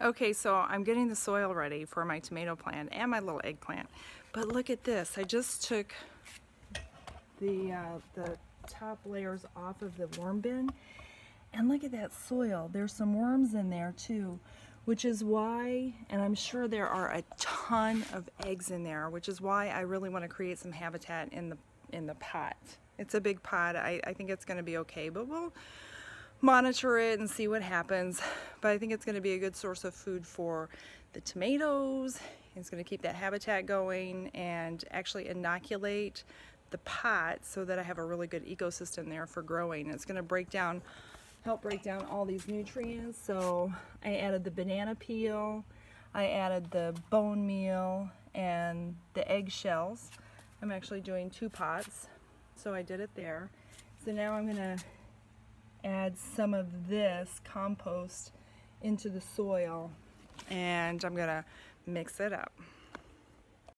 Okay, so I'm getting the soil ready for my tomato plant and my little eggplant. But look at this. I just took the, uh, the top layers off of the worm bin. And look at that soil. There's some worms in there too, which is why, and I'm sure there are a ton of eggs in there, which is why I really want to create some habitat in the, in the pot. It's a big pot. I, I think it's going to be okay, but we'll monitor it and see what happens. But I think it's going to be a good source of food for the tomatoes. It's going to keep that habitat going and actually inoculate the pot so that I have a really good ecosystem there for growing. It's going to break down, help break down all these nutrients. So I added the banana peel, I added the bone meal and the eggshells. I'm actually doing two pots, so I did it there. So now I'm going to add some of this compost into the soil and I'm gonna mix it up.